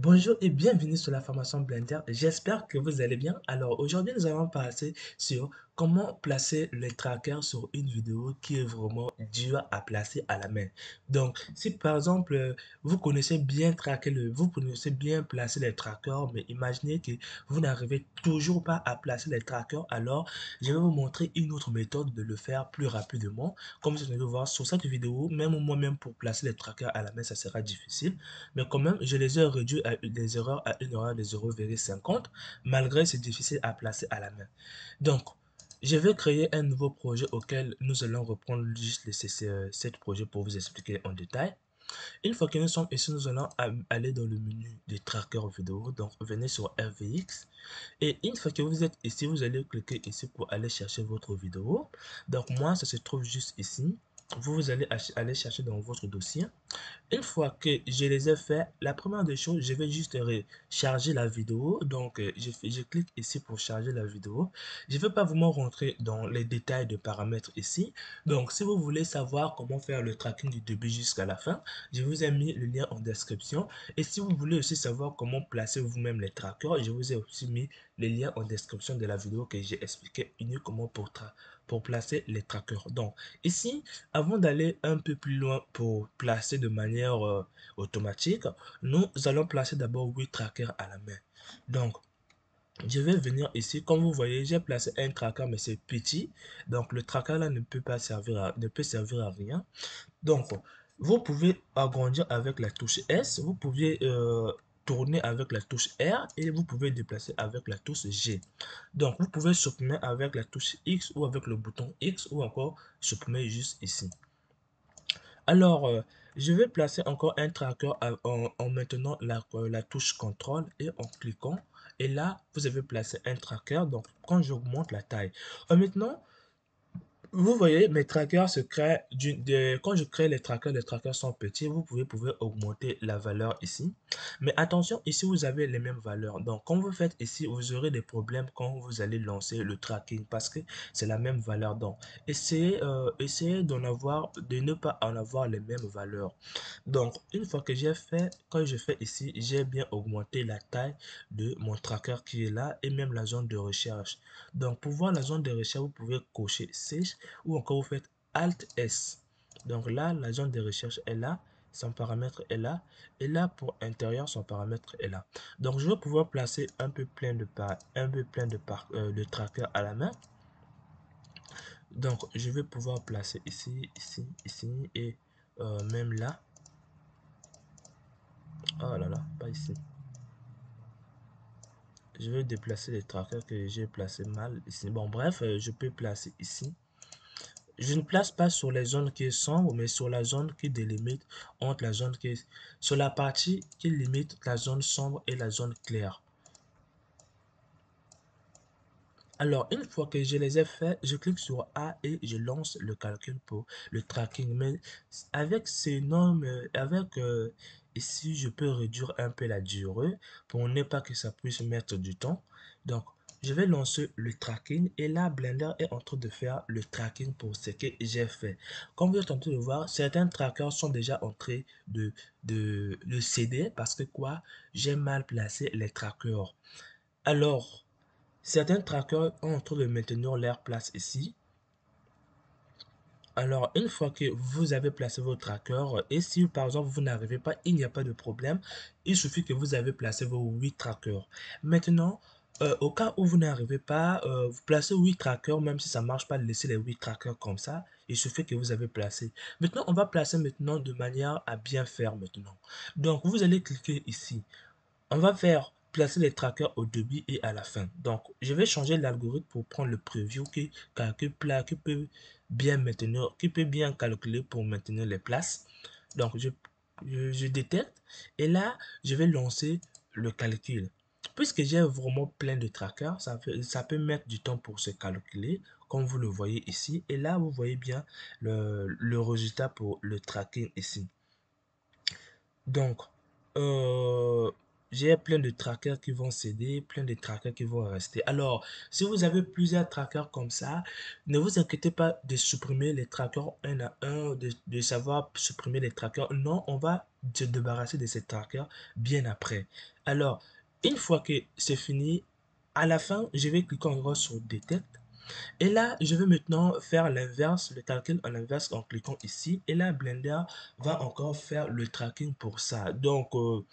Bonjour et bienvenue sur la formation Blender. J'espère que vous allez bien. Alors aujourd'hui, nous allons passer sur comment placer les trackers sur une vidéo qui est vraiment dure à placer à la main? Donc, si par exemple, vous connaissez bien vous connaissez bien placer les trackers, mais imaginez que vous n'arrivez toujours pas à placer les trackers, alors je vais vous montrer une autre méthode de le faire plus rapidement. Comme vous allez voir sur cette vidéo, même moi-même pour placer les trackers à la main, ça sera difficile. Mais quand même, je les ai réduits des erreurs à une erreur de 0,50 malgré c'est difficile à placer à la main. Donc, je vais créer un nouveau projet auquel nous allons reprendre juste le C7 projet pour vous expliquer en détail. Une fois que nous sommes ici, nous allons aller dans le menu des trackers vidéo. Donc, venez sur RVX. Et une fois que vous êtes ici, vous allez cliquer ici pour aller chercher votre vidéo. Donc, moi, ça se trouve juste ici vous allez aller chercher dans votre dossier. Une fois que je les ai fait, la première des choses, je vais juste recharger la vidéo. Donc, euh, je, je clique ici pour charger la vidéo. Je ne vais pas vraiment rentrer dans les détails de paramètres ici. Donc, si vous voulez savoir comment faire le tracking du début jusqu'à la fin, je vous ai mis le lien en description. Et si vous voulez aussi savoir comment placer vous-même les trackers, je vous ai aussi mis le lien en description de la vidéo que j'ai expliqué uniquement pour, pour placer les trackers. Donc, ici, avant d'aller un peu plus loin pour placer de manière euh, automatique, nous allons placer d'abord 8 trackers à la main. Donc, je vais venir ici. Comme vous voyez, j'ai placé un tracker, mais c'est petit. Donc, le tracker là ne peut pas servir à, ne peut servir à rien. Donc, vous pouvez agrandir avec la touche S. Vous pouvez euh, tourner avec la touche R et vous pouvez déplacer avec la touche G. Donc, vous pouvez supprimer avec la touche X ou avec le bouton X ou encore supprimer juste ici. Alors, euh, je vais placer encore un tracker en, maintenant la, euh, la touche contrôle et en cliquant. Et là, vous avez placé un tracker. Donc, quand j'augmente la taille. Euh, maintenant, vous voyez, mes trackers se créent, quand je crée les trackers, les trackers sont petits, vous pouvez, pouvez augmenter la valeur ici. Mais attention, ici vous avez les mêmes valeurs. Donc quand vous faites ici, vous aurez des problèmes quand vous allez lancer le tracking parce que c'est la même valeur. Donc essayez, euh, essayez d'en avoir, de ne pas en avoir les mêmes valeurs. Donc une fois que j'ai fait, quand je fais ici, j'ai bien augmenté la taille de mon tracker qui est là et même la zone de recherche. Donc pour voir la zone de recherche, vous pouvez cocher 6 ou encore vous faites Alt S. Donc là, la zone de recherche est là, son paramètre est là, et là pour intérieur, son paramètre est là. Donc je vais pouvoir placer un peu plein de pas un peu plein de, par, euh, de tracker à la main. Donc je vais pouvoir placer ici, ici, ici et euh, même là. Oh là là, pas ici. Je vais déplacer les trackers que j'ai placé mal ici. Bon bref, euh, je peux placer ici je ne place pas sur les zones qui sont mais sur la zone qui délimite entre la zone qui est, sur la partie qui limite la zone sombre et la zone claire. Alors, une fois que je les ai faits, je clique sur A et je lance le calcul pour le tracking. Mais avec ces normes, avec euh, ici, je peux réduire un peu la durée pour ne pas que ça puisse mettre du temps. Donc, je vais lancer le tracking et là Blender est en train de faire le tracking pour ce que j'ai fait. Comme vous êtes en train de voir, certains trackers sont déjà en train de, de, de céder parce que quoi? J'ai mal placé les trackers. Alors, certains trackers sont en train de maintenir leur place ici. Alors, une fois que vous avez placé vos trackers, et si par exemple vous n'arrivez pas, il n'y a pas de problème. Il suffit que vous avez placé vos 8 trackers. Maintenant, euh, au cas où vous n'arrivez pas, euh, vous placez 8 trackers, même si ça marche pas, laissez les 8 trackers comme ça. Il suffit que vous avez placé. Maintenant, on va placer maintenant de manière à bien faire maintenant. Donc, vous allez cliquer ici. On va faire placer les trackers au début et à la fin. Donc, je vais changer l'algorithme pour prendre le preview qui peut bien maintenir, qui peut bien calculer pour maintenir les places. Donc, je, je détecte et là, je vais lancer le calcul. Puisque j'ai vraiment plein de trackers, ça, peut mettre du temps pour se calculer, comme vous le voyez ici. Et là, vous voyez bien le, le résultat pour le tracking ici. Donc, euh, j'ai plein de trackers qui vont céder, plein de trackers qui vont rester. Alors, si vous avez plusieurs trackers comme ça, ne vous inquiétez pas de supprimer les trackers un à un, de, de savoir supprimer les trackers. Non, on va se débarrasser de ces trackers bien après. Alors, une fois que c'est fini, à la fin, je vais cliquer encore sur Detect. Et là, je vais maintenant faire l'inverse, le calcul en inverse en cliquant ici. Et là, Blender va encore faire le tracking pour ça. Donc, euh,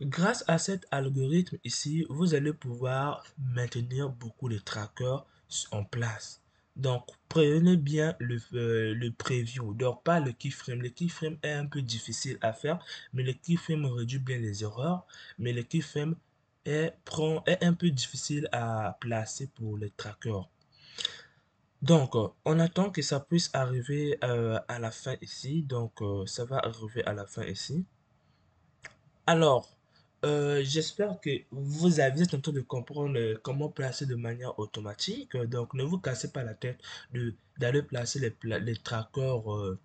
grâce à cet algorithme ici, vous allez pouvoir maintenir beaucoup de trackers en place. Donc, prenez bien le, euh, le preview. Donc, pas le keyframe. Le keyframe est un peu difficile à faire, mais le keyframe réduit bien les erreurs. Mais le keyframe est, prend, est un peu difficile à placer pour les trackers. Donc, on attend que ça puisse arriver euh, à la fin ici. Donc, euh, ça va arriver à la fin ici. Alors, euh, j'espère que vous avez en train de comprendre euh, comment placer de manière automatique. Donc, ne vous cassez pas la tête d'aller placer les, les trackers euh,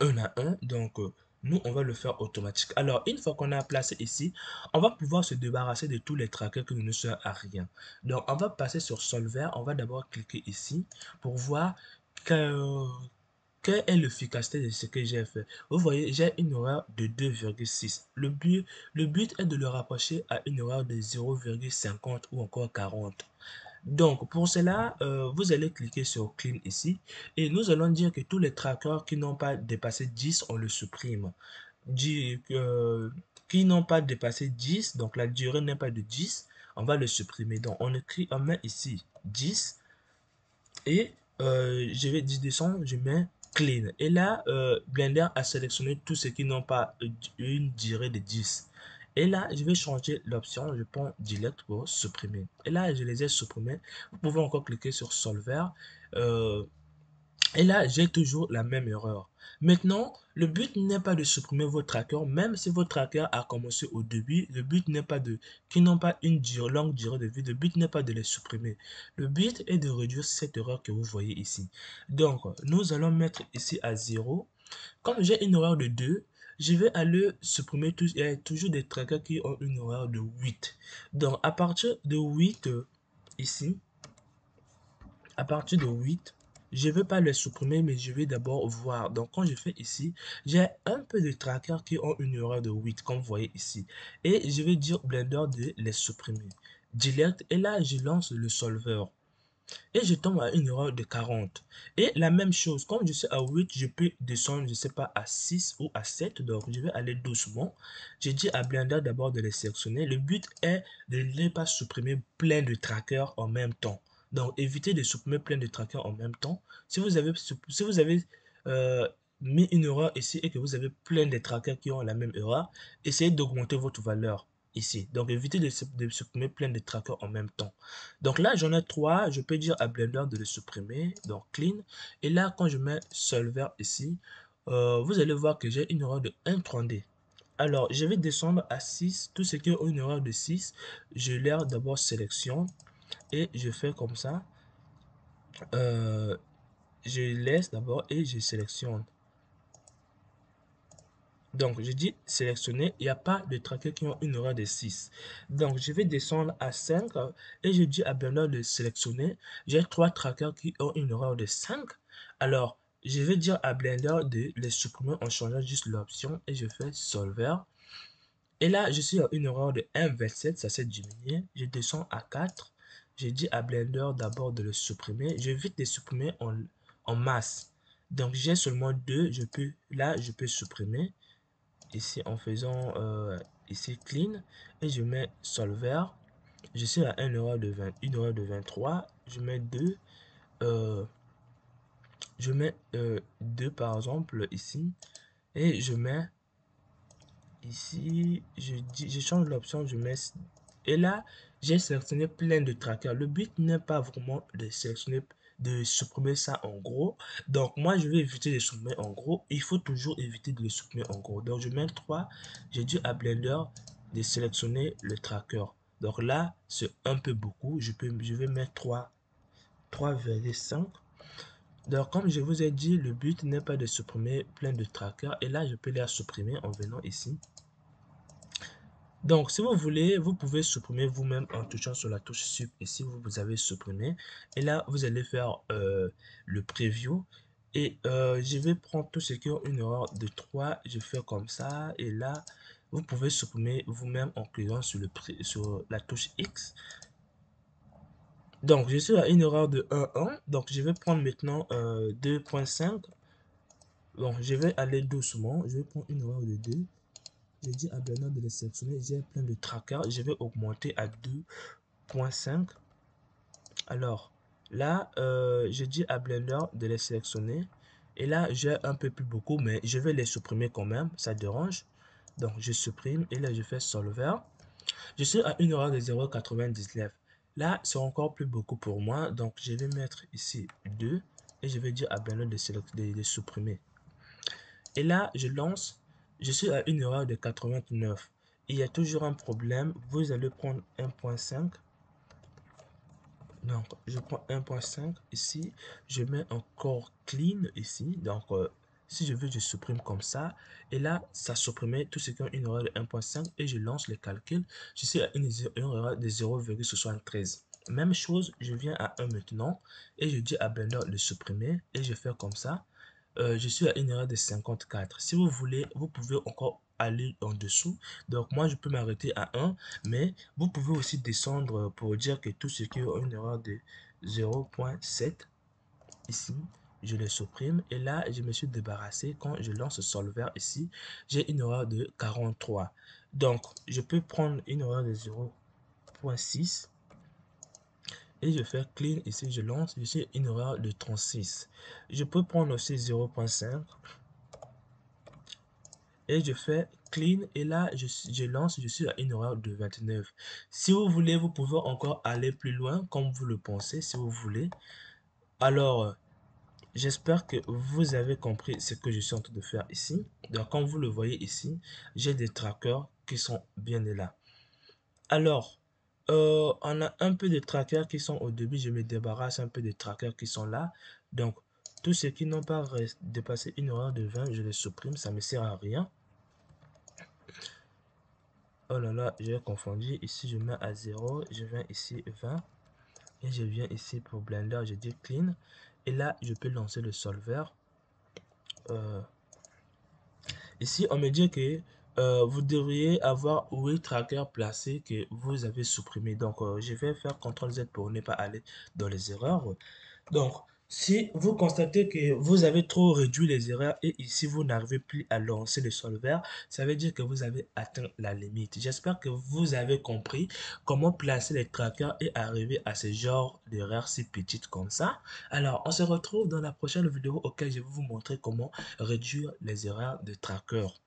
un à un. Donc, nous, on va le faire automatique. Alors, une fois qu'on a placé ici, on va pouvoir se débarrasser de tous les trackers qui ne servent à rien. Donc, on va passer sur Solver. On va d'abord cliquer ici pour voir que, quelle est l'efficacité de ce que j'ai fait? Vous voyez, j'ai une erreur de 2,6. Le but, le but est de le rapprocher à une erreur de 0,50 ou encore 40. Donc, pour cela, euh, vous allez cliquer sur Clean ici et nous allons dire que tous les trackers qui n'ont pas dépassé 10, on le supprime. Euh, qui n'ont pas dépassé 10, donc la durée n'est pas de 10, on va le supprimer. Donc, on écrit, on met ici 10 et euh, je vais descendre, je mets clean. Et là, euh, Blender a sélectionné tous ceux qui n'ont pas une durée de 10. Et là, je vais changer l'option, je prends Delete pour supprimer. Et là, je les ai supprimés. Vous pouvez encore cliquer sur Solver. Euh, et là, j'ai toujours la même erreur. Maintenant, le but n'est pas de supprimer votre tracker, même si votre tracker a commencé au début. Le but n'est pas de, qui n'ont pas une longue durée de vie, le but n'est pas de les supprimer. Le but est de réduire cette erreur que vous voyez ici. Donc, nous allons mettre ici à 0. Comme j'ai une erreur de 2, je vais aller supprimer tous, il y a toujours des trackers qui ont une erreur de 8. Donc, à partir de 8, ici, à partir de 8, je ne vais pas les supprimer, mais je vais d'abord voir. Donc, quand je fais ici, j'ai un peu de trackers qui ont une erreur de 8, comme vous voyez ici. Et je vais dire Blender de les supprimer. Delete, et là, je lance le solver. Et je tombe à une erreur de 40. Et la même chose, comme je suis à 8, je peux descendre, je ne sais pas, à 6 ou à 7. Donc, je vais aller doucement. J'ai dit à Blender d'abord de les sélectionner. Le but est de ne pas supprimer plein de trackers en même temps. Donc, évitez de supprimer plein de trackers en même temps. Si vous avez, si vous avez euh, mis une erreur ici et que vous avez plein de trackers qui ont la même erreur, essayez d'augmenter votre valeur ici. Donc, évitez de, supprimer plein de trackers en même temps. Donc là, j'en ai trois. Je peux dire à Blender de les supprimer. Donc, clean. Et là, quand je mets solver ici, euh, vous allez voir que j'ai une erreur de 1.3D. Alors, je vais descendre à 6. Tout ce qui a une erreur de 6, je l'air d'abord sélection et je fais comme ça. Euh, je laisse d'abord et je sélectionne. Donc, je dis sélectionner, il n'y a pas de tracker qui ont une erreur de 6. Donc, je vais descendre à 5 et je dis à Bernard de sélectionner. J'ai trois trackers qui ont une erreur de 5. Alors, je vais dire à Blender de les supprimer en changeant juste l'option et je fais Solver. Et là, je suis à une erreur de 1,27, ça s'est diminué. Je descends à 4 j'ai dit à Blender d'abord de le supprimer. Je vais les supprimer en, en masse. Donc j'ai seulement deux. Je peux, là, je peux supprimer. Ici, en faisant euh, ici clean. Et je mets solver. Je suis à 1 heure de 20, 1 heure de 23. Je mets 2. Euh, je mets 2 euh, par exemple ici. Et je mets ici. Je, je change l'option. Je mets. Et là, j'ai sélectionné plein de trackers. Le but n'est pas vraiment de supprimer ça en gros. Donc, moi, je vais éviter de supprimer en gros. Il faut toujours éviter de le supprimer en gros. Donc, je mets 3. J'ai dit à Blender de sélectionner le tracker. Donc là, c'est un peu beaucoup. Je, peux, je vais mettre 3, 3,5. Donc, comme je vous ai dit, le but n'est pas de supprimer plein de trackers. Et là, je peux les supprimer en venant ici. Donc, si vous voulez, vous pouvez supprimer vous-même en touchant sur la touche Sup. Et si vous, avez supprimé, et là, vous allez faire euh, le preview. Et euh, je vais prendre tout ce qui ont une erreur de 3, je fais comme ça. Et là, vous pouvez supprimer vous-même en cliquant sur, le, sur la touche X. Donc, je suis à une erreur de 1, Donc, je vais prendre maintenant 2.5. Euh, donc, je vais aller doucement. Je vais prendre une erreur de 2. Je dis à Bernard de les sélectionner. J'ai plein de trackers. Je vais augmenter à 2.5. Alors, là, euh, je dis à Blender de les sélectionner. Et là, j'ai un peu plus beaucoup, mais je vais les supprimer quand même. Ça dérange. Donc, je supprime. Et là, je fais Solver. Je suis à une erreur de 0.99. Là, c'est encore plus beaucoup pour moi. Donc, je vais mettre ici 2. Et je vais dire à Blender de, de, de supprimer. Et là, je lance. Je suis à une erreur de 89. Il y a toujours un problème. Vous allez prendre 1.5. Donc, je prends 1.5 ici. Je mets encore clean ici. Donc, euh, si je veux, je supprime comme ça. Et là, ça supprimait tout ce qui a une erreur de 1.5 et je lance le calcul. Je suis à une, erreur de 0,73. Même chose, je viens à 1 maintenant et je dis à Blender de supprimer et je fais comme ça. Euh, je suis à une erreur de 54. Si vous voulez, vous pouvez encore aller en dessous. Donc, moi, je peux m'arrêter à 1, mais vous pouvez aussi descendre pour dire que tout ce qui a une erreur de 0.7, ici, je le supprime. Et là, je me suis débarrassé. Quand je lance Solver ici, j'ai une erreur de 43. Donc, je peux prendre une erreur de 0.6 et je fais clean ici je lance je suis une erreur de 36 je peux prendre aussi 0.5 et je fais clean et là je, je, lance je suis à une erreur de 29 si vous voulez vous pouvez encore aller plus loin comme vous le pensez si vous voulez. Alors j'espère que vous avez compris ce que je suis en train de faire ici. Donc comme vous le voyez ici j'ai des trackers qui sont bien là. Alors euh, on a un peu de trackers qui sont au début je me débarrasse un peu des trackers qui sont là donc tous ceux qui n'ont pas dépassé une heure de 20, je les supprime, ça ne me sert à rien. Oh là là, j'ai confondu. Ici, je mets à 0. Je viens ici 20. Et je viens ici pour Blender, je dis clean. Et là, je peux lancer le solver. Euh, ici, on me dit que euh, vous devriez avoir 8 trackers placés que vous avez supprimés. Donc, euh, je vais faire CTRL Z pour ne pas aller dans les erreurs. Donc, si vous constatez que vous avez trop réduit les erreurs et ici vous n'arrivez plus à lancer le solver, ça veut dire que vous avez atteint la limite. J'espère que vous avez compris comment placer les trackers et arriver à ce genre d'erreurs si petites comme ça. Alors, on se retrouve dans la prochaine vidéo auquel je vais vous montrer comment réduire les erreurs de trackers.